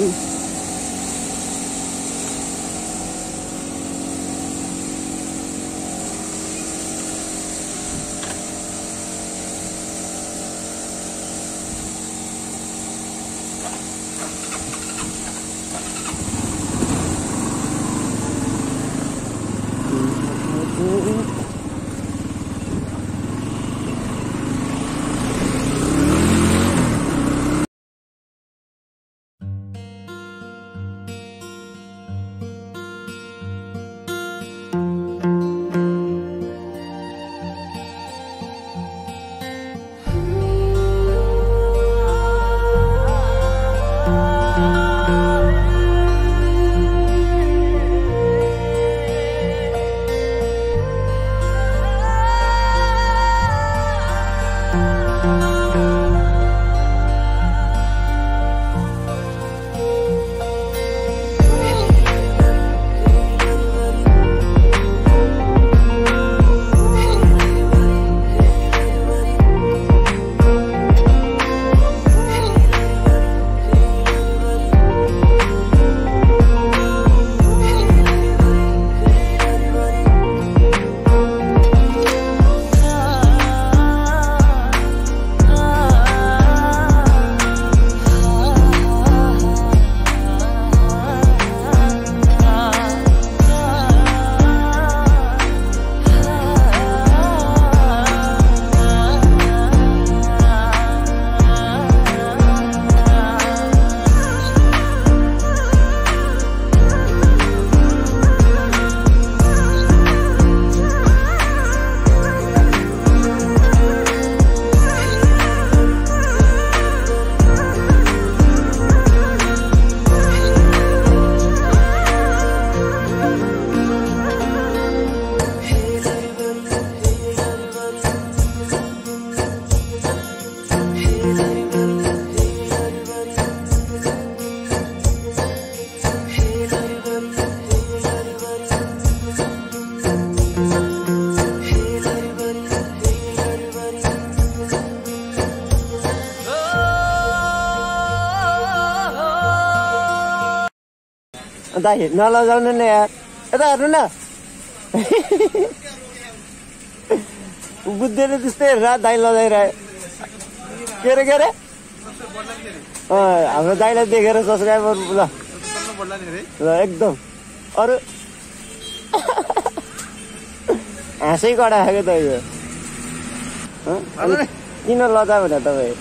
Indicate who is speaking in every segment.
Speaker 1: Mm. दाइ नलजाउनु न यार। यता हेर्नु न। बुझ्दैन त्यस्तै हेरेर दाइ लजाइरह्यो के अरे के अरे हाम्रो दाइलाई देखेर सब्सक्राइबर ल। ल एकदम। अरू हाँसै कडा खाएको त यो किन लजा भने तपाईँ?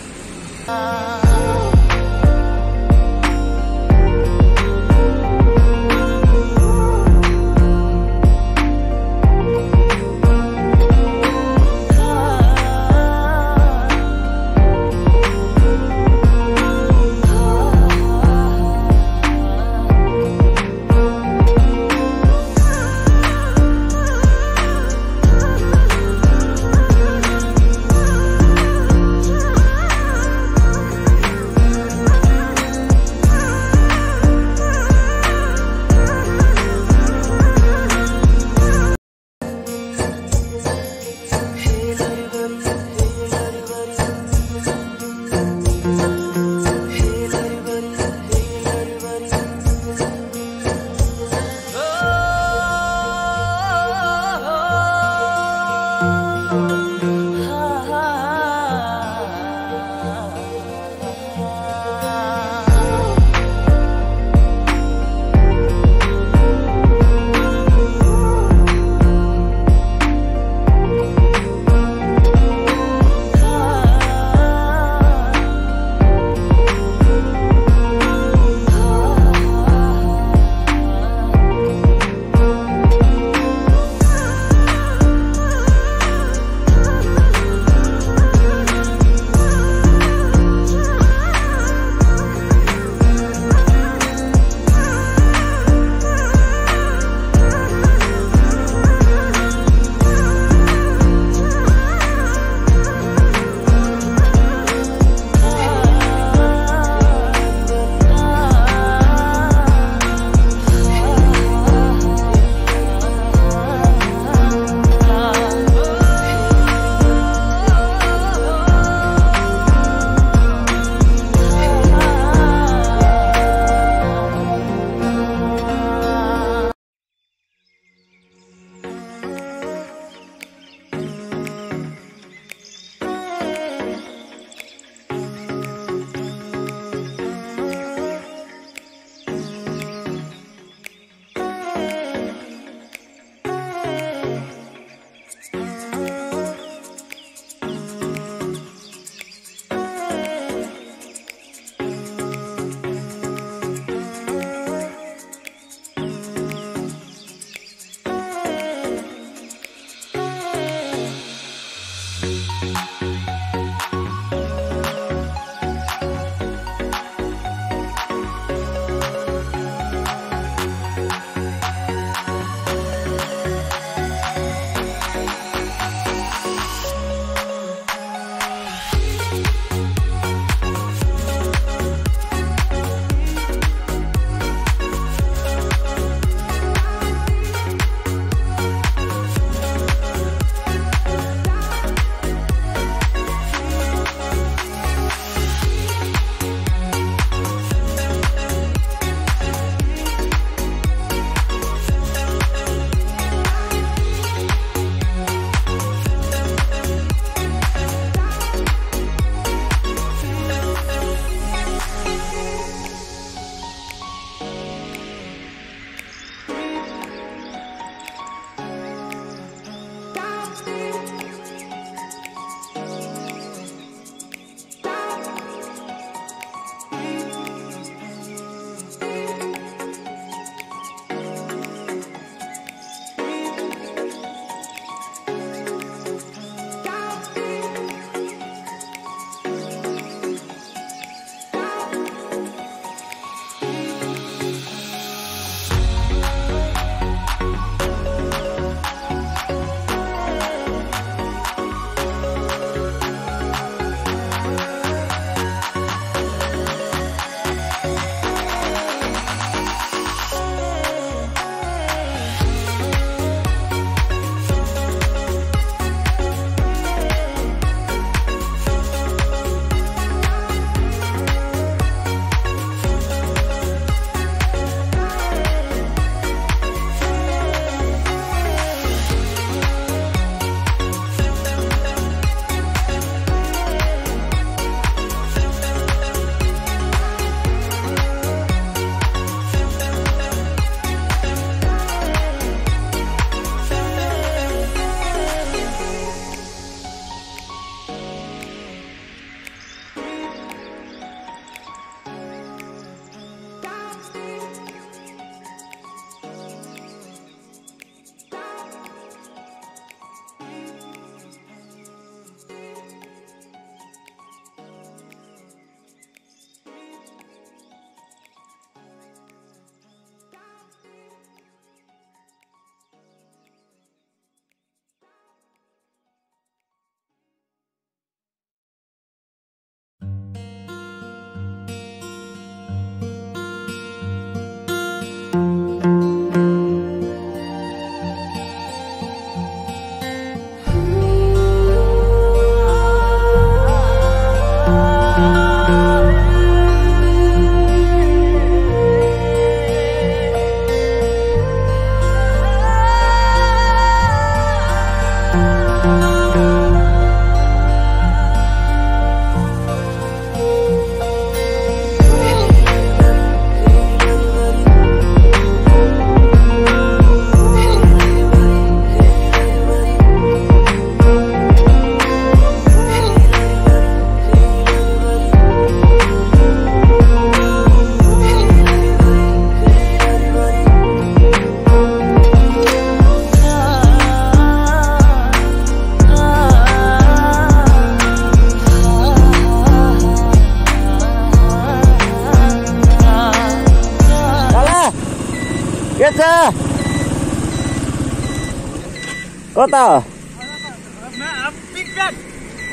Speaker 1: हो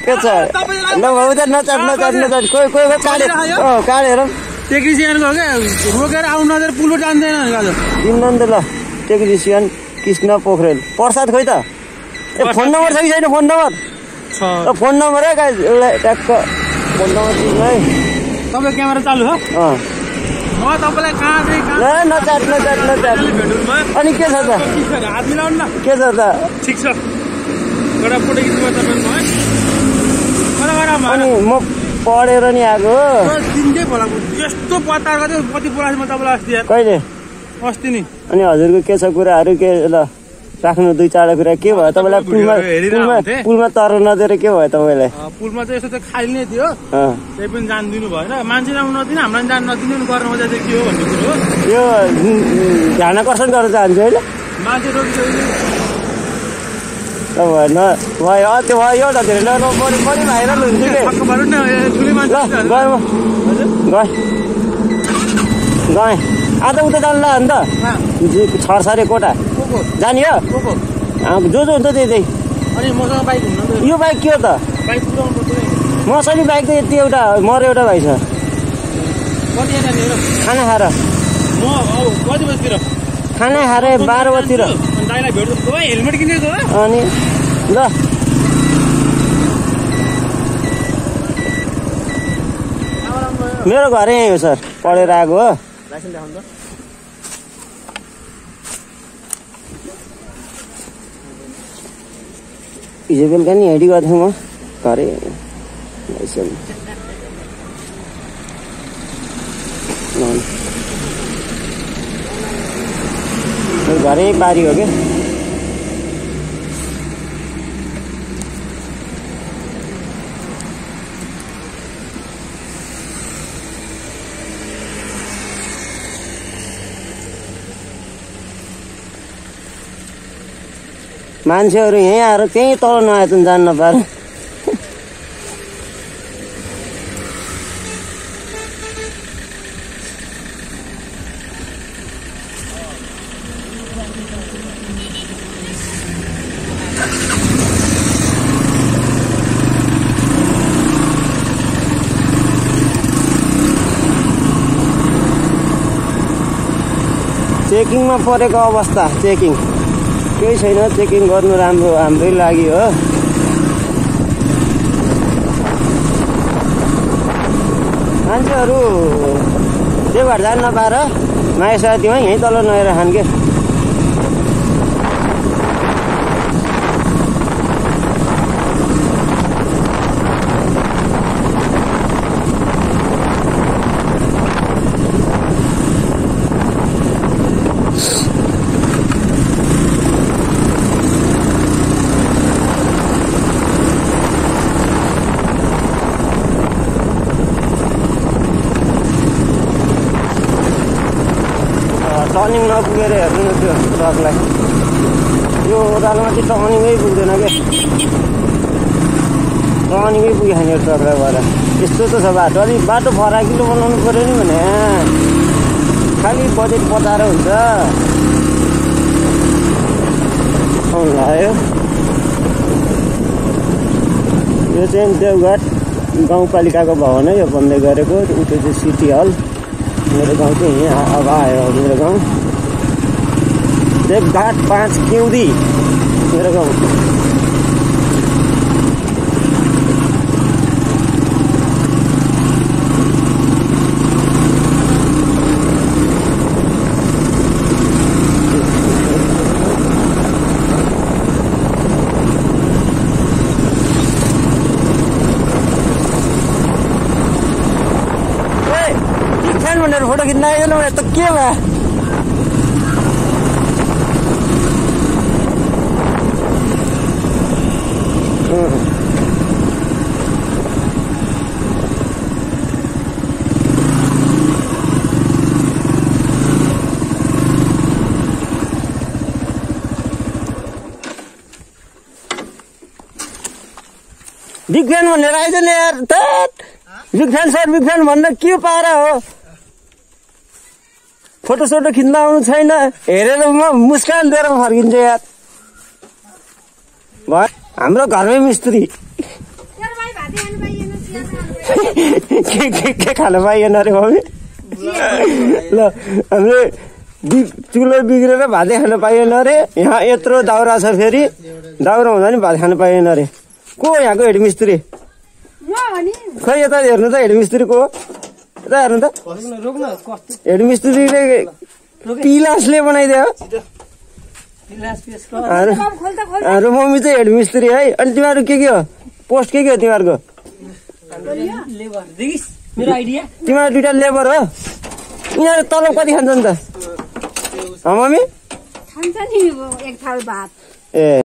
Speaker 1: के छ? ल बाबु त नचाट नचाट नचाट। कोही कोही कोही काढे अँ काढेर
Speaker 2: टेक्निसियनको क्या? रोकेर आउनु नदिएर पुलो जान्दैन आज।
Speaker 1: तिम्रो नि त ल टेक्निसियन कृष्ण पोखरेल। प्रसाद खोइ त? ए फोन नम्बर छ कि छैन? Phone number?
Speaker 2: छ।
Speaker 1: फोन नम्बर है एउटा ट्याक्क फोन नम्बर है?
Speaker 2: तपाईँ क्यामेरा चालु हो?
Speaker 1: अँ।
Speaker 2: म तपाईँलाई कहाँ चाहिँ
Speaker 1: ल
Speaker 2: कहाँ
Speaker 1: नचाट नचाट नचाट अनि के छ त?
Speaker 2: ठिक छ? हात मिलाउनु न।
Speaker 1: के छ त?
Speaker 2: ठिक छ। एउटा फोटो खिच्नु तपाईँको है? कता गएर
Speaker 1: अनि म पढेर नि आएको हो।
Speaker 2: बोलाएको यस्तो पत्ता कति बोलाएको म तपाईँलाई अस्ति यार
Speaker 1: कहिले?
Speaker 2: अस्ति नि।
Speaker 1: अनि हजुरको के छ कुराहरू के ल? राख्नु दुई चारवटा कुरा के भयो? तपाईँलाई पुलमा पुलमा। पुलमा तर नदिएर के भयो तपाईँलाई?
Speaker 2: पुलमा चाहिँ यस्तो चाहिँ खाली नै थियो। त्यही पनि जान दिनु भएन। मान्छे जानु नदिनु हामीलाई जान नदिनु गर्न मजा चाहिँ के हो भन्ने कुरो
Speaker 1: यो ध्यान आकर्षण गर्न चाहन्छु होइन?
Speaker 2: मान्छे रोकिसक्यो
Speaker 1: भएन। भयो त्यो भयो एउटा धेरै। ल बढी बढी भाइरल हुन्छ गएँ। आज उता जानु ल अन्त। छरसारे कोटा जाने हो जो जो हुन्छ त्यही त्यही यो बाइक के हो त। मसँगै बाइक त यति एउटा मर एउटा भाइ छ। खाना खाएर। खाना खाएर बाह्र बजीतिर
Speaker 2: अनि
Speaker 1: ल। मेरो घर यहीँ हो सर पढेर आएको हो।
Speaker 2: लाइसेन्स देखाउनु त
Speaker 1: हिजो बेलुका नि हिँडी गएको थिएँ म घरै लाइसेन्स ल। मेरो घरै बारी हो क्या मान्छेहरू यहीँ आएर त्यहीँ तल नआए त जान्न पाएर चेकिङमा परेको अवस्था चेकिङ। केही छैन चेकिङ गर्नु राम्रो हाम्रै लागि हो। मान्छेहरू त्यो भएर जान नपाएर माया साथीमा यहीँ तल नहेर खान् के? टर्निङ नपुगेर हेर्नु त्यो ट्रकलाई यो ओह्रालोमा चाहिँ टर्निङै पुग्दैन क्या टर्निङै पुगेन यो ट्रकलाई भएर यस्तो त छ बाटो अलिक बाटो फराकिलो बनाउनु पऱ्यो नि भने खालि बजेट पचाएर हुन्छ यो चाहिँ देवघाट गाउँपालिकाको भवन है यो बन्दै गरेको त्यो चाहिँ सिटी हल मेरो गाउँ चाहिँ यहाँ अब आयो मेरो गाउँ देवघाट पाँच किउदी मेरो गाउँ ए, ठिक छैन भनेर फोटो खिच्न आइएन भने त के भयो बिग फ्यान भनेर आइज नि यार तट big fan sir big fan भन्न के पारा हो फोटो सोटो खिच्न आउनु छैन। हेरेर म मुस्कान दिएर फर्किन्छु यार। भयो हाम्रो घरमै मिस्त्री। के के के खान पाइएन अरे मम्मी ल हाम्रो चुलो बिग्रेर भातै खान पाइएन अरे। यहाँ यत्रो दाउरा छ फेरि। दाउरा हुँदा नि भात खान पाइएन अरे। को यहाँको हेड मिस्त्री?
Speaker 3: म हो नि
Speaker 1: खै यता हेर्नु त हेड मिस्त्री को हो। यता हेर्नु त। हेड मिस्त्रीले पिलासले बनाइदियो।
Speaker 3: त
Speaker 1: अरू मम्मी चाहिँ हेड मिस्त्री है। अनि तिमीहरू के के हो? पोस्ट के के हो तिमीहरूको?
Speaker 4: मेरो आइडिया
Speaker 1: तिमीहरू दुइटा लेबर हो। यिनीहरू तलब कति खान्छन् त? मम्मी?
Speaker 3: खान्छ नि एक थाल भात।
Speaker 1: ए।